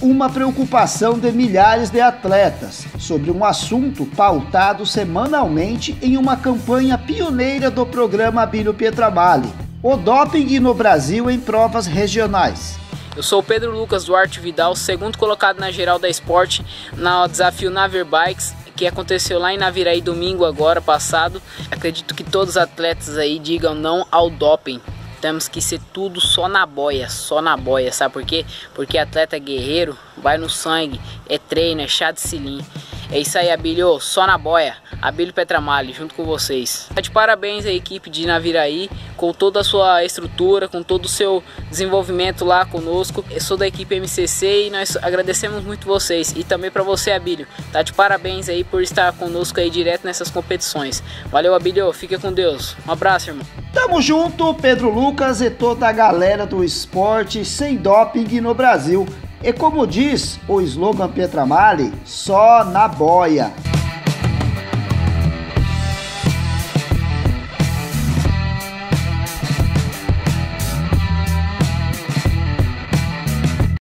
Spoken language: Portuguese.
uma preocupação de milhares de atletas sobre um assunto pautado semanalmente em uma campanha pioneira do programa Abílio Pietramali, o doping no Brasil em provas regionais. Eu sou Pedro Lucas Duarte Vidal, segundo colocado na geral da esporte no desafio Naver Bikes que aconteceu lá em Naviraí domingo agora passado. Acredito que todos os atletas aí digam não ao doping. Temos que ser tudo só na boia, só na boia, sabe por quê? Porque atleta guerreiro vai no sangue, é treino, é chá de cilim. É isso aí, Abílio, só na boia. Abílio Petramali, junto com vocês. Tá de parabéns à equipe de Naviraí, com toda a sua estrutura, com todo o seu desenvolvimento lá conosco. Eu sou da equipe MCC e nós agradecemos muito vocês. E também para você, Abílio. Tá de parabéns aí por estar conosco aí direto nessas competições. Valeu, Abílio. Fica com Deus. Um abraço, irmão. Tamo junto, Pedro Lucas e toda a galera do esporte sem doping no Brasil. E como diz o slogan Petramali, só na boia.